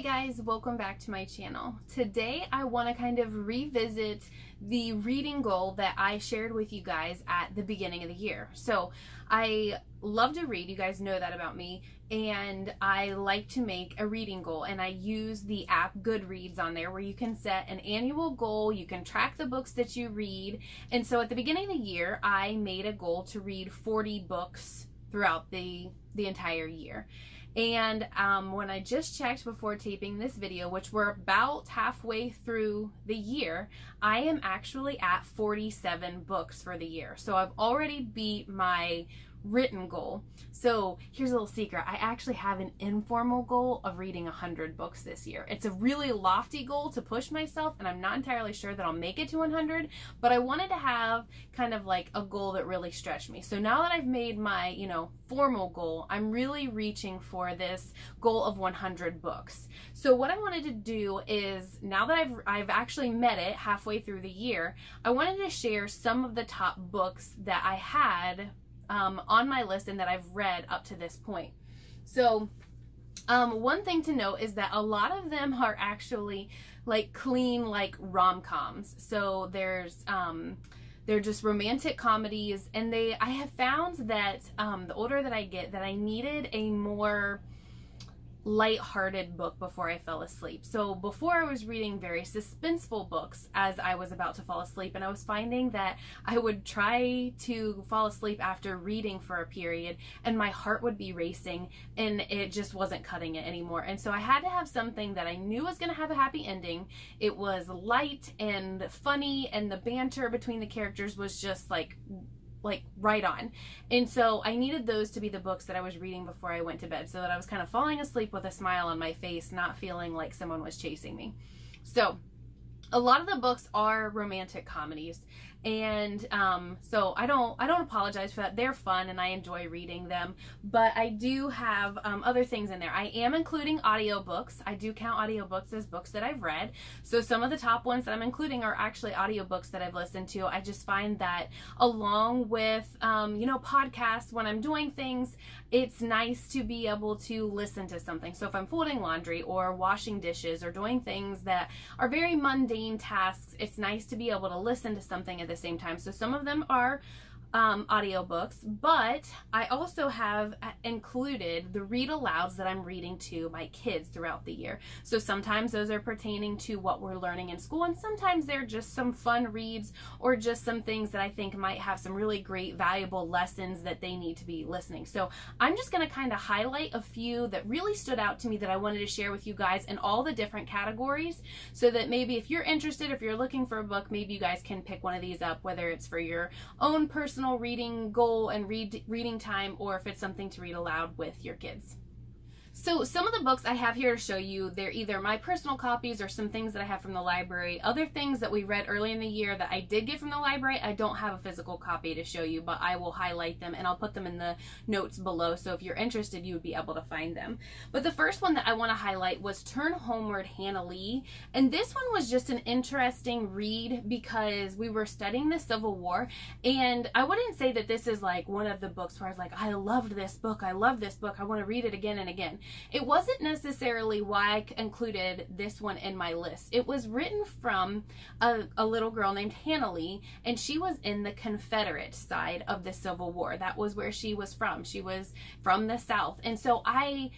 Hi guys, welcome back to my channel. Today I want to kind of revisit the reading goal that I shared with you guys at the beginning of the year. So I love to read, you guys know that about me, and I like to make a reading goal and I use the app Goodreads on there where you can set an annual goal, you can track the books that you read, and so at the beginning of the year I made a goal to read 40 books throughout the the entire year. And um, when I just checked before taping this video, which we're about halfway through the year, I am actually at 47 books for the year. So I've already beat my written goal. So here's a little secret. I actually have an informal goal of reading 100 books this year. It's a really lofty goal to push myself and I'm not entirely sure that I'll make it to 100, but I wanted to have kind of like a goal that really stretched me. So now that I've made my, you know, formal goal, I'm really reaching for this goal of 100 books. So what I wanted to do is now that I've I've actually met it halfway through the year, I wanted to share some of the top books that I had um, on my list and that I've read up to this point. So um, one thing to note is that a lot of them are actually like clean like rom-coms. So there's um, they're just romantic comedies and they I have found that um, the older that I get that I needed a more light-hearted book before I fell asleep. So before I was reading very suspenseful books as I was about to fall asleep and I was finding that I would try to fall asleep after reading for a period and my heart would be racing and it just wasn't cutting it anymore. And so I had to have something that I knew was going to have a happy ending. It was light and funny and the banter between the characters was just like like right on. And so I needed those to be the books that I was reading before I went to bed so that I was kind of falling asleep with a smile on my face, not feeling like someone was chasing me. So a lot of the books are romantic comedies and um, so I don't I don't apologize for that. They're fun and I enjoy reading them, but I do have um, other things in there. I am including audiobooks. I do count audiobooks as books that I've read. So some of the top ones that I'm including are actually audiobooks that I've listened to. I just find that along with um, you know podcasts when I'm doing things, it's nice to be able to listen to something. So if I'm folding laundry or washing dishes or doing things that are very mundane tasks, it's nice to be able to listen to something the same time. So some of them are um, audiobooks, but I also have included the read alouds that I'm reading to my kids throughout the year. So sometimes those are pertaining to what we're learning in school, and sometimes they're just some fun reads or just some things that I think might have some really great, valuable lessons that they need to be listening. So I'm just going to kind of highlight a few that really stood out to me that I wanted to share with you guys in all the different categories so that maybe if you're interested, if you're looking for a book, maybe you guys can pick one of these up, whether it's for your own personal personal reading goal and read reading time or if it's something to read aloud with your kids. So some of the books I have here to show you, they're either my personal copies or some things that I have from the library. Other things that we read early in the year that I did get from the library, I don't have a physical copy to show you, but I will highlight them and I'll put them in the notes below. So if you're interested, you would be able to find them. But the first one that I want to highlight was Turn Homeward, Hannalee. And this one was just an interesting read because we were studying the Civil War. And I wouldn't say that this is like one of the books where I was like, I loved this book. I love this book. I want to read it again and again. It wasn't necessarily why I included this one in my list. It was written from a, a little girl named Hannalee, and she was in the Confederate side of the Civil War. That was where she was from. She was from the South. And so I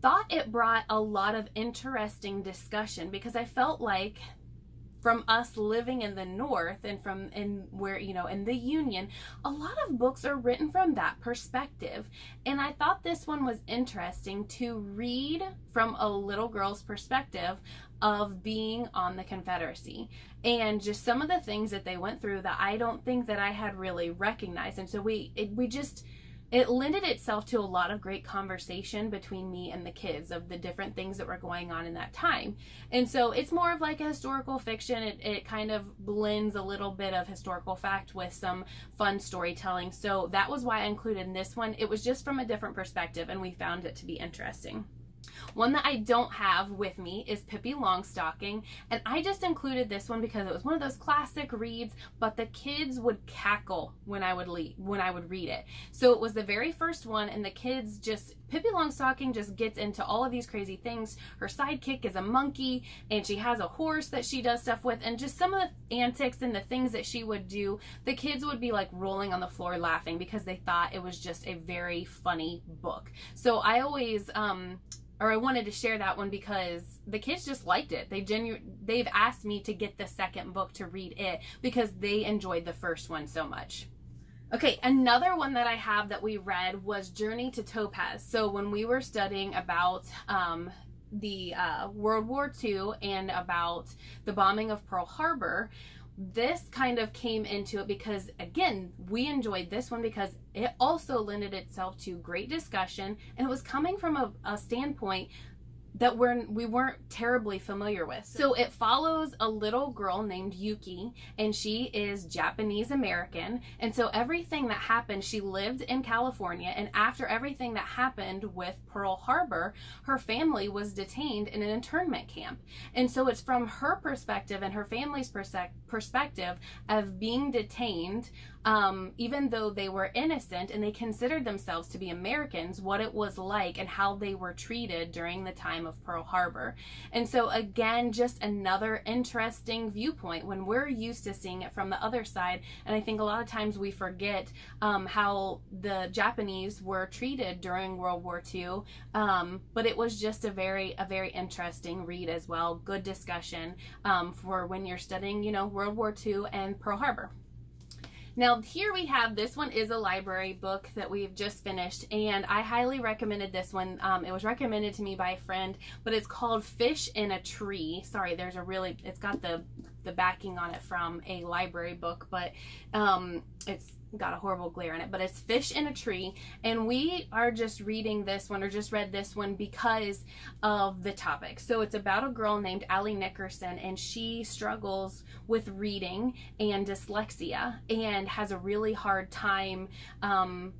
thought it brought a lot of interesting discussion because I felt like from us living in the north and from in where you know in the union a lot of books are written from that perspective. And i thought this one was interesting to read from a little girl's perspective of being on the confederacy. And just some of the things that they went through that i don't think that i had really recognized. And so we it, we just it lended itself to a lot of great conversation between me and the kids of the different things that were going on in that time. And so it's more of like a historical fiction. It, it kind of blends a little bit of historical fact with some fun storytelling. So that was why I included this one. It was just from a different perspective and we found it to be interesting. One that I don't have with me is Pippi Longstocking, and I just included this one because it was one of those classic reads, but the kids would cackle when I would when I would read it. So it was the very first one, and the kids just Pippi Longstocking just gets into all of these crazy things. Her sidekick is a monkey, and she has a horse that she does stuff with, and just some of the antics and the things that she would do, the kids would be like rolling on the floor laughing because they thought it was just a very funny book. So I always um, or I wanted to share that one because the kids just liked it. They genu- they've asked me to get the second book to read it because they enjoyed the first one so much. Okay, another one that I have that we read was Journey to Topaz. So when we were studying about um, the uh, World War II and about the bombing of Pearl Harbor, this kind of came into it because again we enjoyed this one because it also lended itself to great discussion and it was coming from a, a standpoint that we're we weren't terribly familiar with. So it follows a little girl named Yuki and she is Japanese American and so everything that happened she lived in California and after everything that happened with Pearl Harbor her family was detained in an internment camp. And so it's from her perspective and her family's perspective of being detained um, even though they were innocent and they considered themselves to be Americans, what it was like and how they were treated during the time of Pearl Harbor. And so, again, just another interesting viewpoint when we're used to seeing it from the other side. And I think a lot of times we forget um, how the Japanese were treated during World War II. Um, but it was just a very, a very interesting read as well. Good discussion um, for when you're studying, you know, World War II and Pearl Harbor. Now here we have, this one is a library book that we've just finished and I highly recommended this one. Um, it was recommended to me by a friend, but it's called Fish in a Tree. Sorry, there's a really, it's got the, the backing on it from a library book, but um, it's got a horrible glare in it, but it's Fish in a Tree. And we are just reading this one or just read this one because of the topic. So it's about a girl named Allie Nickerson and she struggles with reading and dyslexia and has a really hard time um,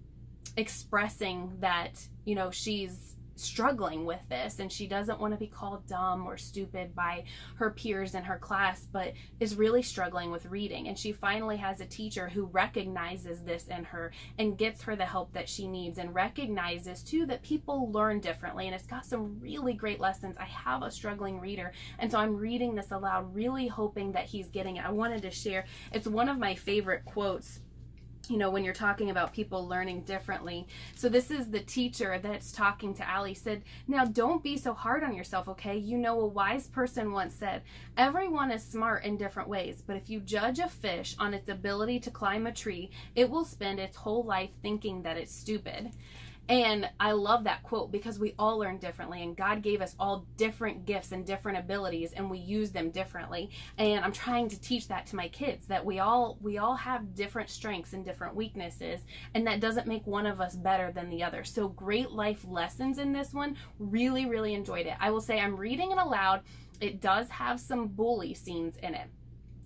expressing that, you know, she's struggling with this and she doesn't want to be called dumb or stupid by her peers in her class but is really struggling with reading. And she finally has a teacher who recognizes this in her and gets her the help that she needs and recognizes too that people learn differently and it's got some really great lessons. I have a struggling reader and so I'm reading this aloud really hoping that he's getting it. I wanted to share it's one of my favorite quotes you know, when you're talking about people learning differently. So this is the teacher that's talking to Allie said, now don't be so hard on yourself, okay? You know, a wise person once said, everyone is smart in different ways, but if you judge a fish on its ability to climb a tree, it will spend its whole life thinking that it's stupid. And I love that quote because we all learn differently and God gave us all different gifts and different abilities and we use them differently. And I'm trying to teach that to my kids that we all we all have different strengths and different weaknesses and that doesn't make one of us better than the other. So great life lessons in this one. Really really enjoyed it. I will say I'm reading it aloud. It does have some bully scenes in it.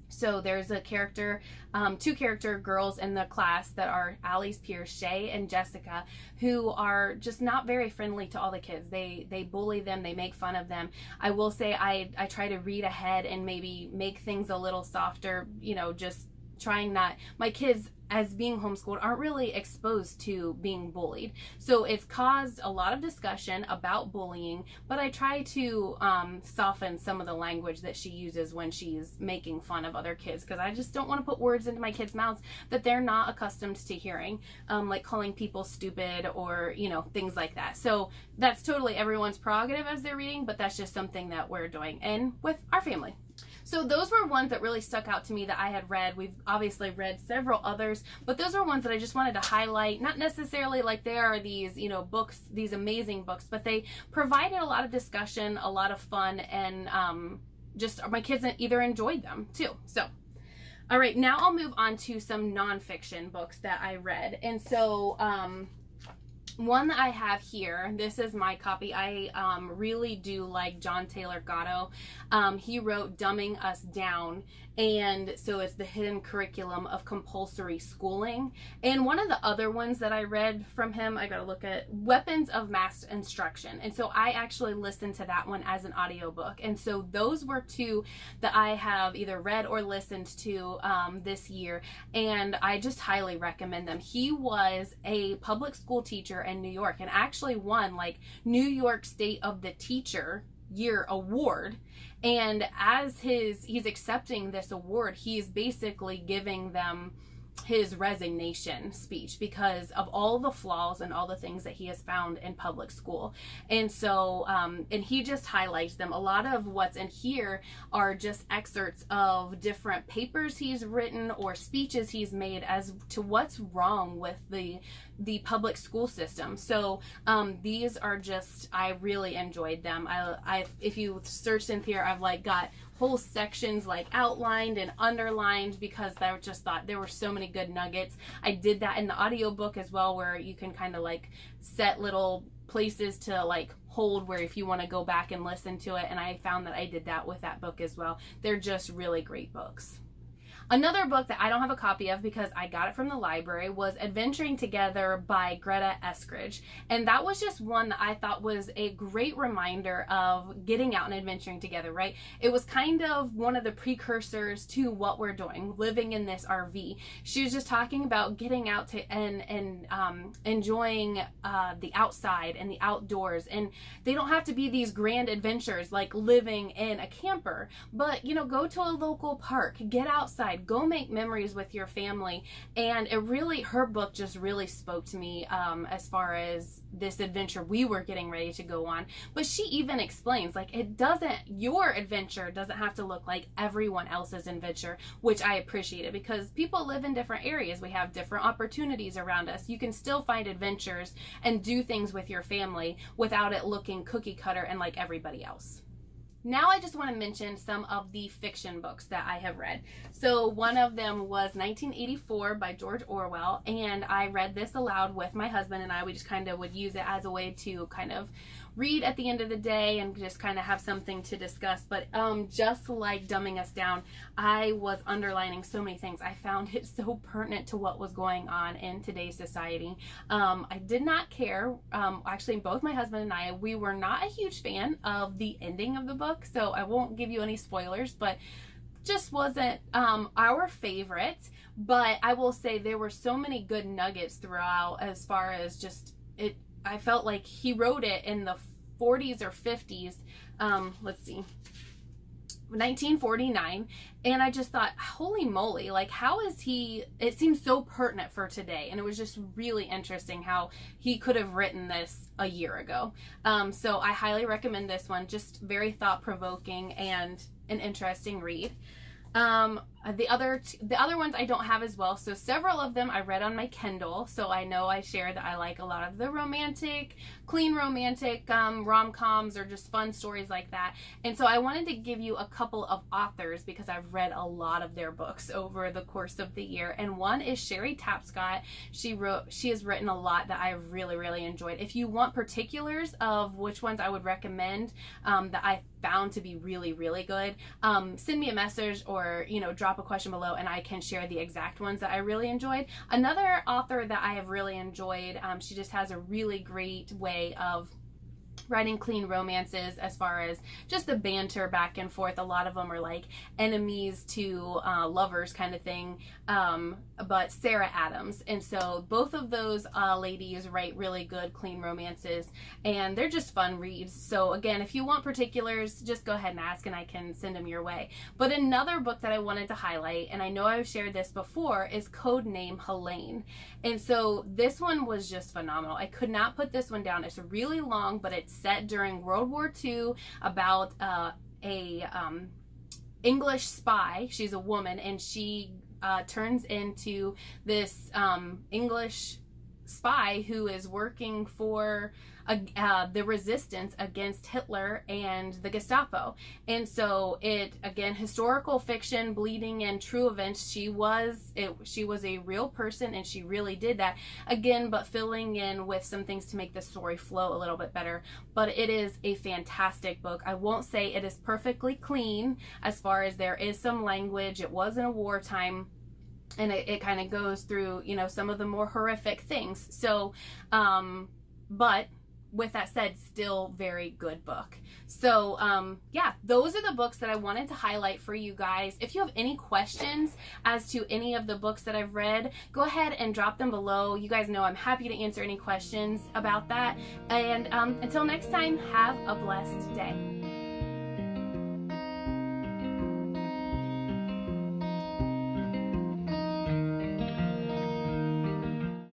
So there's a character, um, two character girls in the class that are Allie's peers, Shay and Jessica, who are just not very friendly to all the kids. They they bully them, they make fun of them. I will say I I try to read ahead and maybe make things a little softer, you know, just trying not my kids as being homeschooled aren't really exposed to being bullied. So it's caused a lot of discussion about bullying, but I try to um, soften some of the language that she uses when she's making fun of other kids because I just don't want to put words into my kids' mouths that they're not accustomed to hearing, um, like calling people stupid or, you know, things like that. So that's totally everyone's prerogative as they're reading, but that's just something that we're doing in with our family. So those were ones that really stuck out to me that I had read. We've obviously read several others, but those are ones that I just wanted to highlight. Not necessarily like they are these, you know, books, these amazing books, but they provided a lot of discussion, a lot of fun, and um, just my kids either enjoyed them too. So all right, now I'll move on to some nonfiction books that I read. And so um, one that I have here, this is my copy. I um, really do like John Taylor Gatto. Um, he wrote Dumbing Us Down, and so it's the hidden curriculum of compulsory schooling. And one of the other ones that I read from him, I gotta look at Weapons of Mass Instruction. And so I actually listened to that one as an audiobook. And so those were two that I have either read or listened to um, this year, and I just highly recommend them. He was a public school teacher in New York and actually won like New York State of the Teacher Year award. And as his he's accepting this award, he's basically giving them his resignation speech because of all the flaws and all the things that he has found in public school. And so, um, and he just highlights them. A lot of what's in here are just excerpts of different papers he's written or speeches he's made as to what's wrong with the the public school system. So um, these are just I really enjoyed them. I, I if you search in here, I've like got whole sections like outlined and underlined because I just thought there were so many good nuggets. I did that in the audiobook as well where you can kind of like set little places to like hold where if you want to go back and listen to it and I found that I did that with that book as well. They're just really great books. Another book that I don't have a copy of because I got it from the library was Adventuring Together by Greta Eskridge. And that was just one that I thought was a great reminder of getting out and adventuring together, right? It was kind of one of the precursors to what we're doing, living in this RV. She was just talking about getting out to and and um, enjoying uh, the outside and the outdoors. And they don't have to be these grand adventures like living in a camper, but you know, go to a local park, get outside, go make memories with your family. And it really, her book just really spoke to me um, as far as this adventure we were getting ready to go on. But she even explains, like, it doesn't, your adventure doesn't have to look like everyone else's adventure, which I appreciated because people live in different areas. We have different opportunities around us. You can still find adventures and do things with your family without it looking cookie cutter and like everybody else. Now I just want to mention some of the fiction books that I have read. So one of them was 1984 by George Orwell, and I read this aloud with my husband and I. We just kind of would use it as a way to kind of read at the end of the day and just kind of have something to discuss. But um, just like Dumbing Us Down, I was underlining so many things. I found it so pertinent to what was going on in today's society. Um, I did not care. Um, actually, both my husband and I, we were not a huge fan of the ending of the book, so I won't give you any spoilers, but just wasn't um, our favorite. But I will say there were so many good nuggets throughout as far as just it I felt like he wrote it in the 40s or 50s. Um, let's see. 1949 and I just thought holy moly like how is he it seems so pertinent for today and it was just really interesting how he could have written this a year ago um, so I highly recommend this one just very thought-provoking and an interesting read um, the other the other ones I don't have as well. So several of them I read on my Kindle. So I know I share that I like a lot of the romantic, clean romantic um, rom coms or just fun stories like that. And so I wanted to give you a couple of authors because I've read a lot of their books over the course of the year. And one is Shari Tapscott. She wrote she has written a lot that I really really enjoyed. If you want particulars of which ones I would recommend um, that I found to be really really good, um, send me a message or you know drop a question below and I can share the exact ones that I really enjoyed. Another author that I have really enjoyed, um, she just has a really great way of writing clean romances as far as just the banter back and forth. A lot of them are like enemies to uh, lovers kind of thing. Um, but Sarah Adams. And so both of those uh, ladies write really good clean romances and they're just fun reads. So again, if you want particulars, just go ahead and ask and I can send them your way. But another book that I wanted to highlight, and I know I've shared this before, is Code Name Helene. And so this one was just phenomenal. I could not put this one down. It's really long, but it's set during World War II about uh, a um, English spy. She's a woman and she uh, turns into this um, English spy who is working for uh, the resistance against Hitler and the Gestapo. And so it again historical fiction bleeding in true events. She was it she was a real person and she really did that. Again, but filling in with some things to make the story flow a little bit better. But it is a fantastic book. I won't say it is perfectly clean as far as there is some language. It was in a wartime and it, it kind of goes through you know some of the more horrific things so um but with that said, still very good book. So, um, yeah, those are the books that I wanted to highlight for you guys. If you have any questions as to any of the books that I've read, go ahead and drop them below. You guys know I'm happy to answer any questions about that. And um, until next time, have a blessed day.